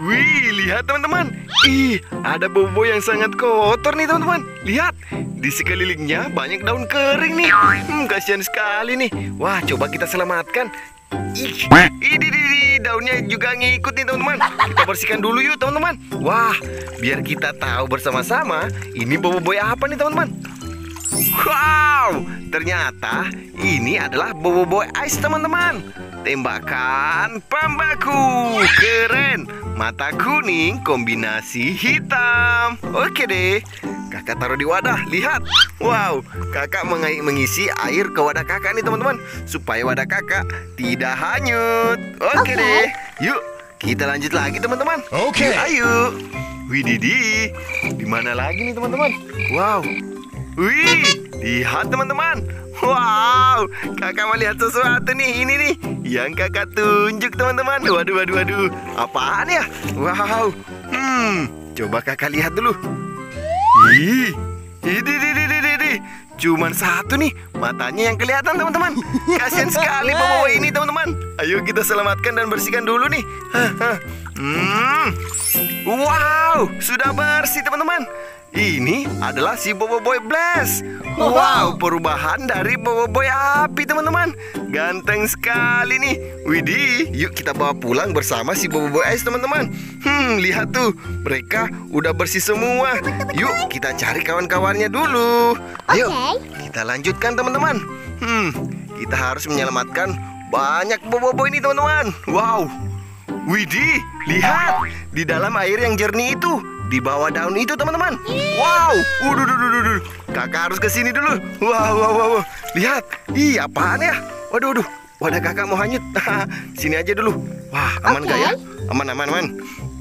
Wih, lihat teman-teman. Ih, ada bobo yang sangat kotor nih teman-teman. Lihat, di sekelilingnya banyak daun kering nih. Hmm, kasihan sekali nih. Wah, coba kita selamatkan. Ih, ini di, daunnya juga ngikut nih teman-teman. Kita bersihkan dulu yuk teman-teman. Wah, biar kita tahu bersama-sama ini bobo-boy apa nih teman-teman. Wow, ternyata ini adalah bobo-boy ice teman-teman. Tembakan pembaku Keren. Mata kuning kombinasi hitam. Oke deh. Kakak taruh di wadah. Lihat. Wow. Kakak mengisi air ke wadah kakak nih teman-teman. Supaya wadah kakak tidak hanyut. Oke okay. deh. Yuk kita lanjut lagi teman-teman. Oke. Okay. Ayo. Wididi. Di mana lagi nih teman-teman? Wow. Wih Lihat teman-teman. Wow, kakak melihat sesuatu nih, ini nih. Yang kakak tunjuk teman-teman. Waduh, waduh, waduh. Apaan ya? Wow. Hmm, coba kakak lihat dulu. Ih, ini, ini, ini, ini Cuman satu nih, matanya yang kelihatan teman-teman. Kasian sekali bawa ini teman-teman. Ayo kita selamatkan dan bersihkan dulu nih. Hmm, wow, sudah bersih teman-teman ini adalah si Bobo Boy Blast. Wow, perubahan dari Bobo Boy api teman-teman. Ganteng sekali nih. Widih, yuk kita bawa pulang bersama si Bobo Boy Ice teman-teman. Hmm, lihat tuh, mereka udah bersih semua. Yuk kita cari kawan-kawannya dulu. Ayo, kita lanjutkan teman-teman. Hmm, kita harus menyelamatkan banyak Bobo Boy ini teman-teman. Wow. Widih, lihat di dalam air yang jernih itu di bawah daun itu teman-teman. Wow, udah, udah, udah, udah. Kakak harus ke sini dulu. Wow, wow, wow, wow. Lihat, ih apaan ya? Waduh, waduh. Wadah kakak mau hanyut. sini aja dulu. Wah, aman okay. gak ya? Aman, aman, aman.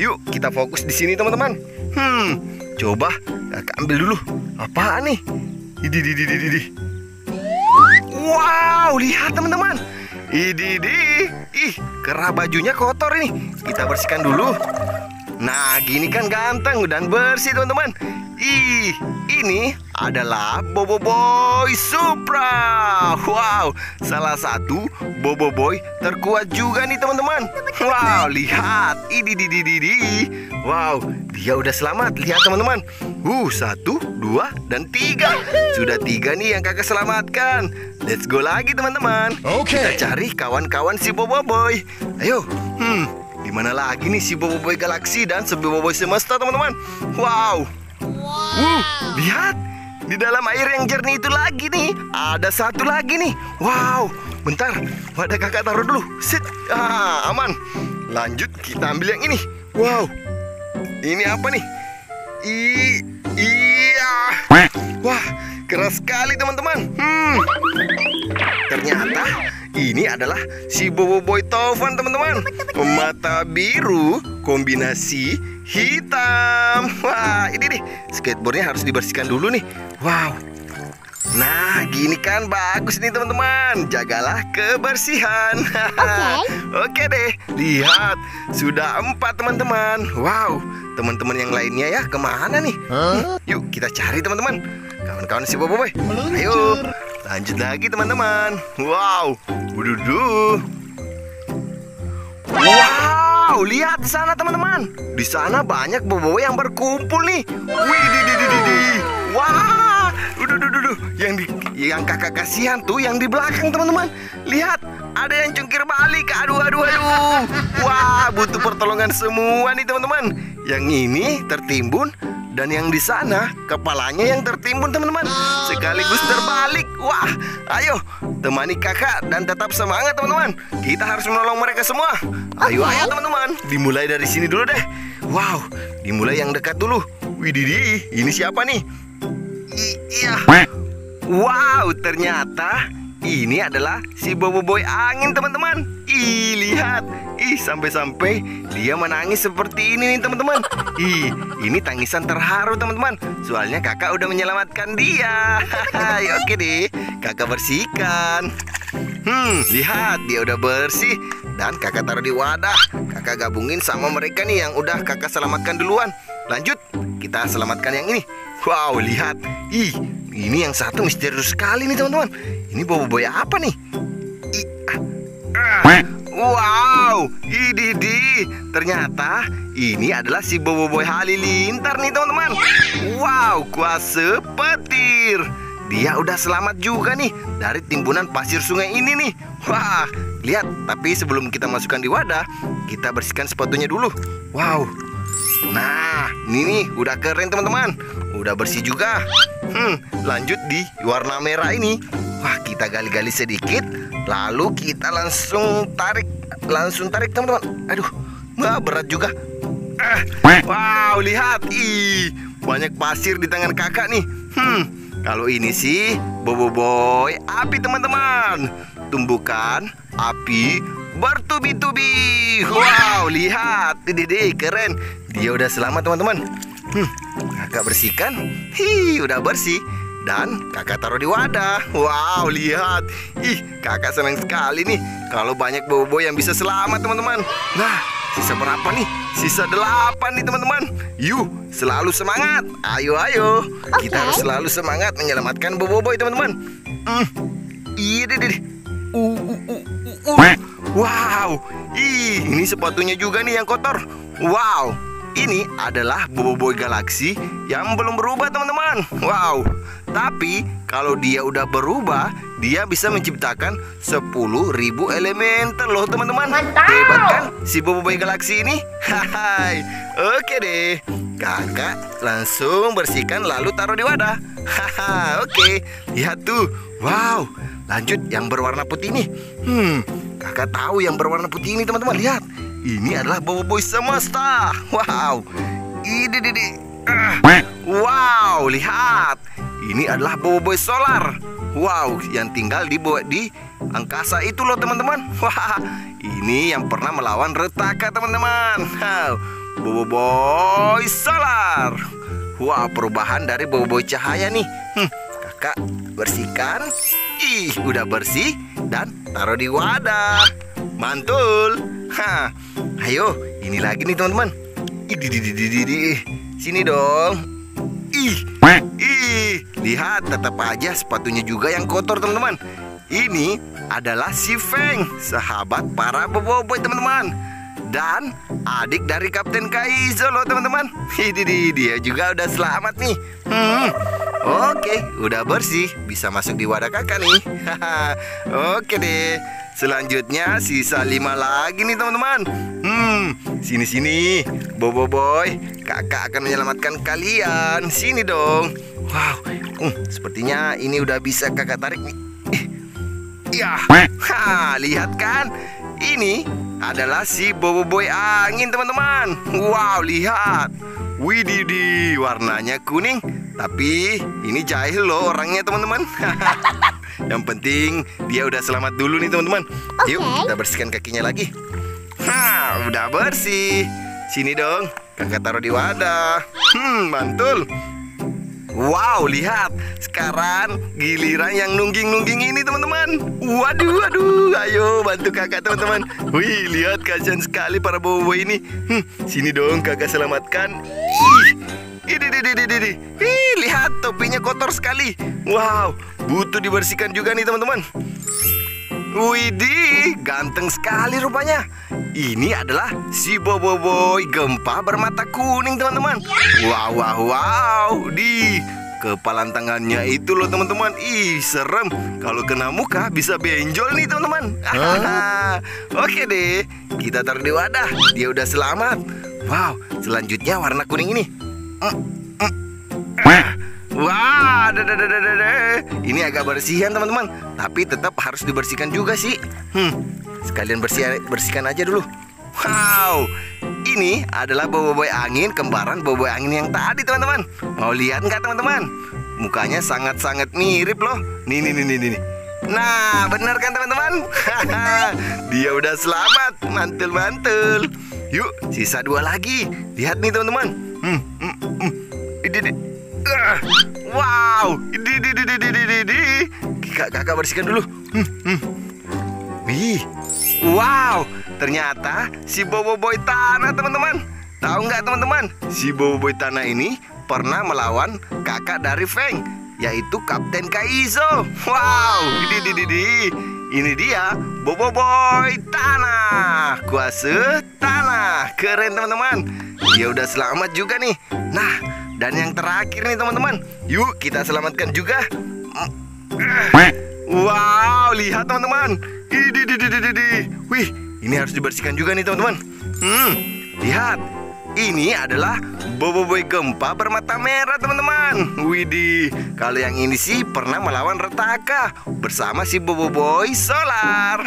Yuk, kita fokus di sini teman-teman. Hmm, coba kakak ambil dulu. Apaan nih? Idi, idi, idi, idi. Wow, lihat teman-teman. Idi, idi. Ih, kerah bajunya kotor ini. Kita bersihkan dulu. Nah, gini kan ganteng dan bersih, teman-teman. Ih, ini adalah Bobo Boy Supra. Wow, salah satu Bobo Boy terkuat juga nih, teman-teman. Wow, lihat. Ini di di di di. Wow, dia udah selamat. Lihat, teman-teman. Uh, satu, dua, dan tiga. Sudah tiga nih yang kakak selamatkan. Let's go lagi, teman-teman. Oke. Okay. Kita cari kawan-kawan si Bobo Boy. Ayo. Hmm, di mana lagi nih si Boboiboy Galaksi dan si Boboiboy Semesta, teman-teman? Wow. Wow. Uh, lihat. Di dalam air yang jernih itu lagi nih. Ada satu lagi nih. Wow. Bentar. Wadah kakak taruh dulu. Sit. Ah, aman. Lanjut kita ambil yang ini. Wow. Ini apa nih? I iya. Wah, keras sekali teman-teman. Hmm. Ternyata ini adalah si Bobo Boy Tovan teman-teman. Mata biru kombinasi hitam. Wah ini nih skateboardnya harus dibersihkan dulu nih. Wow. Nah gini kan bagus nih teman-teman. Jagalah kebersihan. Oke. Okay. deh Lihat. Sudah empat teman-teman. Wow. Teman-teman yang lainnya ya ke mana nih? Huh? Yuk kita cari teman-teman. Kawan-kawan si Bobo Boy. Ayo Lanjut lagi teman-teman. Wow, wududu. Wow, lihat di sana teman-teman. Di sana banyak bobo yang berkumpul nih. Wih. Wah, udah. Yang di yang kakak kasihan tuh yang di belakang teman-teman. Lihat, ada yang cungkir balik. Aduh, aduh, aduh. Wah, butuh pertolongan semua nih teman-teman. Yang ini tertimbun dan yang di sana kepalanya yang tertimbun teman-teman. Sekaligus terbalik. Wah ayo temani kakak dan tetap semangat teman-teman. Kita harus menolong mereka semua. Ayo ayo teman-teman. Dimulai dari sini dulu deh. Wow dimulai yang dekat dulu. Wididi ini siapa nih? Iya. Wow ternyata ini adalah si Bobo Boy angin teman-teman. Ih lihat. Ih sampai-sampai dia menangis seperti ini nih teman-teman. Ih ini tangisan terharu teman-teman. Soalnya kakak udah menyelamatkan dia. Oke deh. Kakak bersihkan. Hmm lihat. Dia udah bersih. Dan kakak taruh di wadah. Kakak gabungin sama mereka nih yang udah kakak selamatkan duluan. Lanjut. Kita selamatkan yang ini. Wow lihat. Ih ini yang satu misterius sekali nih teman-teman ini bobo boy apa nih? I, ah, ah. Wow, ididi. Ternyata ini adalah si Boboiboy Halilintar nih teman-teman. Wow, kuasa petir. Dia udah selamat juga nih dari timbunan pasir sungai ini nih. Wah, lihat. Tapi sebelum kita masukkan di wadah, kita bersihkan sepatunya dulu. Wow. Nah, ini nih udah keren teman-teman. Udah bersih juga. Hmm, lanjut di warna merah ini. Wah, kita gali-gali sedikit, lalu kita langsung tarik, langsung tarik teman-teman. Aduh, wah berat juga. Ah, wow, lihat, ih, banyak pasir di tangan kakak nih. Hmm, kalau ini sih boboiboy api teman-teman. Tumbukan api bertubi-tubi. Wow, lihat, dede keren. Dia udah selamat teman-teman. Hmm, kakak bersihkan. Hi, udah bersih. Dan kakak taruh di wadah. Wow lihat. Ih kakak senang sekali nih. Kalau banyak bobo yang bisa selamat teman-teman. Nah sisa berapa nih? Sisa delapan nih teman-teman. Yuk selalu semangat. Ayo ayo. Okay. Kita harus selalu semangat menyelamatkan bobo-boy teman-teman. Hmm. Iya deh deh uh, uh, uh, uh, uh. Wow. Ih ini sepatunya juga nih yang kotor. Wow. Ini adalah Boboiboy Galaxy yang belum berubah teman-teman Wow. Tapi kalau dia udah berubah Dia bisa menciptakan 10.000 elemental loh teman-teman. Hebat kan si Boboiboy Galaxy ini? Hai Oke deh. Kakak langsung bersihkan lalu taruh di wadah. Haha Oke. Lihat tuh. Wow. Lanjut yang berwarna putih ini Hmm. Kakak tahu yang berwarna putih ini teman-teman? Lihat. Ini adalah Bobo Boy semesta. Wow. Ini ini. Uh. Wow, lihat. Ini adalah Bobo Boy solar. Wow, yang tinggal di di angkasa itu loh teman-teman. Wah, ini yang pernah melawan retaka teman-teman. Bobo Boy solar. Wah, perubahan dari Bobo Boy cahaya nih. Hmm, kakak bersihkan. Ih, udah bersih dan taruh di wadah. Mantul. Ha, ayo, ini lagi nih teman-teman. Sini dong. Ih, ih, lihat tetap aja sepatunya juga yang kotor teman-teman. Ini adalah si Feng, sahabat para boboiboy teman-teman. Dan adik dari Kapten Kaizo loh teman-teman. Ini dia juga udah selamat nih. Hmm. Oke, udah bersih, bisa masuk di wadah kakak nih. Oke deh. Selanjutnya sisa lima lagi nih teman-teman. Hmm, sini-sini Bobo Boy Kakak akan menyelamatkan kalian. Sini dong. Wow, hmm, sepertinya ini udah bisa kakak tarik nih. Ya, ha, lihat kan? Ini adalah si Bobo Boy angin teman-teman. Wow, lihat. Widih, warnanya kuning Tapi ini jahil loh orangnya teman-teman Yang penting dia udah selamat dulu nih teman-teman. Okay. Yuk kita bersihkan kakinya lagi. Hah, udah bersih. Sini dong, kakak taruh di wadah. Hmm, mantul. Wow, lihat. Sekarang giliran yang nungging-nungging ini, teman-teman. Waduh, waduh. Ayo bantu kakak, teman-teman. Wih, lihat kasihan sekali para bobo ini. Hmm, sini dong kakak selamatkan. Ih, ini, ini, ini, ini. Ih, lihat topinya kotor sekali. Wow, butuh dibersihkan juga nih teman-teman. Widih, ganteng sekali rupanya. Ini adalah si Bobo Boy gempa bermata kuning teman-teman. Wow, wow, wow. Di kepala tangannya itu loh teman-teman. Ih, serem. Kalau kena muka bisa benjol nih teman-teman. Oke deh, kita taruh di wadah. Dia udah selamat. Wow, selanjutnya warna kuning ini. Wah, ini agak bersihan teman-teman, tapi tetap harus dibersihkan juga sih. Hmm, sekalian bersih bersihkan aja dulu. Wow, ini adalah boboiboy angin kembaran boboiboy angin yang tadi teman-teman. Mau lihat nggak teman-teman? Mukanya sangat-sangat mirip loh. Nih, nih, nih, nih, nih. Nah, benar kan teman-teman? Dia udah selamat, mantul-mantul. Yuk, sisa dua lagi. Lihat nih teman-teman. Hmm. Ini, uh, wow, ini, ini, ini, ini, ini, ini. Kakak, kakak bersihkan dulu. Hmm, hmm. Wih, wow, ternyata si Bobo Boy Tanah teman-teman. Tahu nggak teman-teman? Si Bobo Boy Tanah ini pernah melawan kakak dari Feng, yaitu Kapten Kaizo. Wow, ini, ini, ini. ini dia Bobo Boy Tanah Kuasa Tanah Keren teman-teman Dia udah selamat juga nih Nah dan yang terakhir nih teman-teman. Yuk kita selamatkan juga. Wow lihat teman-teman. Wih ini harus dibersihkan juga nih teman-teman. Hmm lihat. Ini adalah Bobo Boy Gempa bermata merah teman-teman. Widih Kalau yang ini sih pernah melawan Retaka Bersama si Bobo Boy Solar.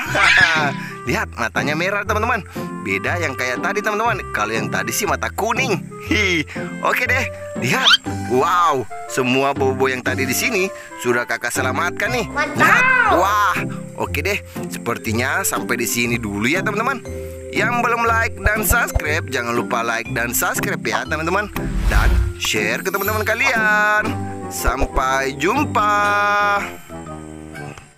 Lihat matanya merah teman-teman. Beda yang kayak tadi teman-teman. Kalau yang tadi sih mata kuning. Hi, Oke deh Lihat Wow Semua Bobo yang tadi di sini Sudah kakak selamatkan nih Lihat Wah Oke deh Sepertinya sampai di sini dulu ya teman-teman yang belum like dan subscribe, jangan lupa like dan subscribe ya teman-teman. Dan share ke teman-teman kalian. Sampai jumpa.